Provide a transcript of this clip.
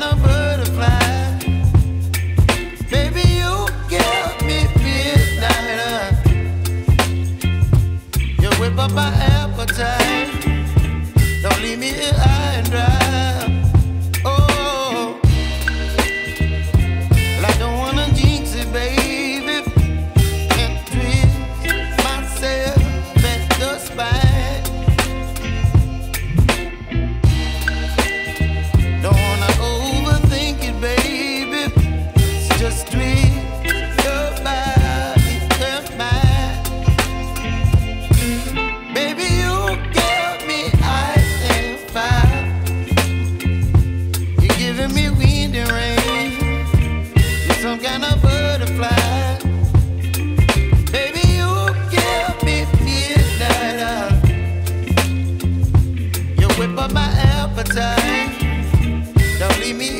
none of us. me